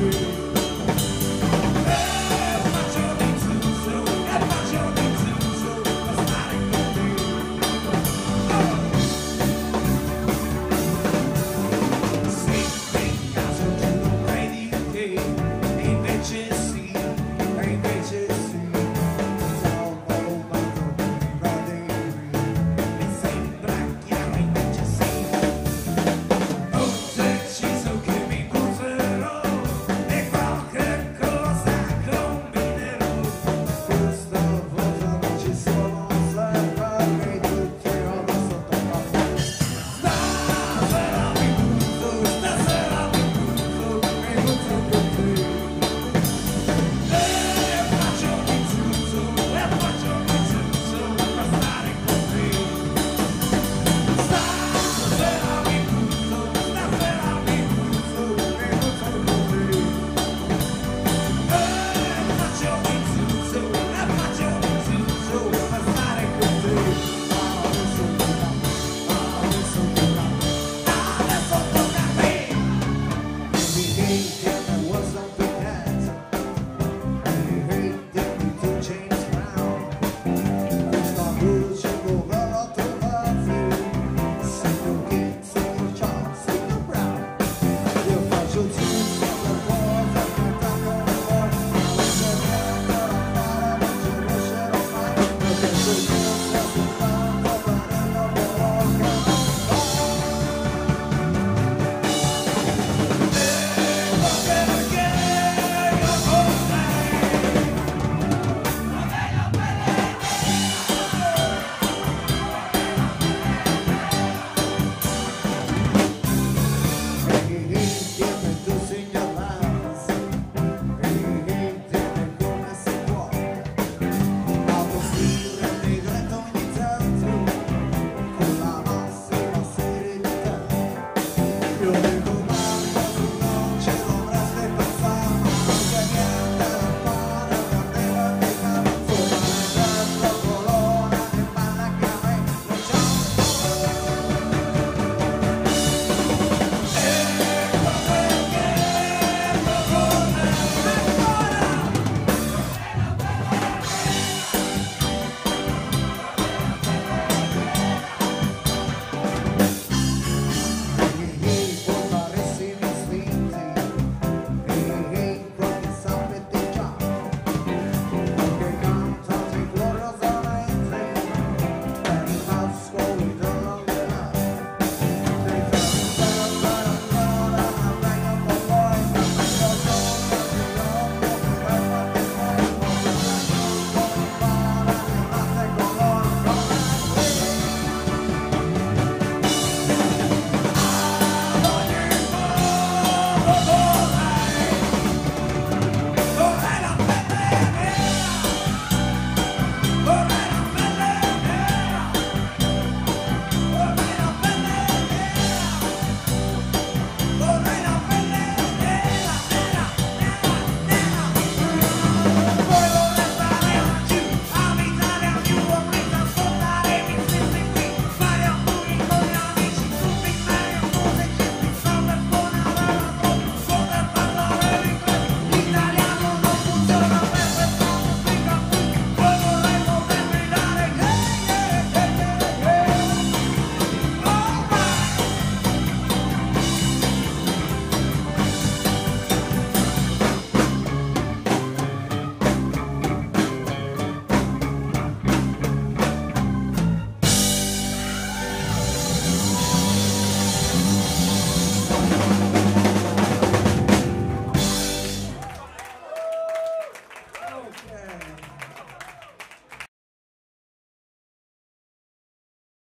you. building.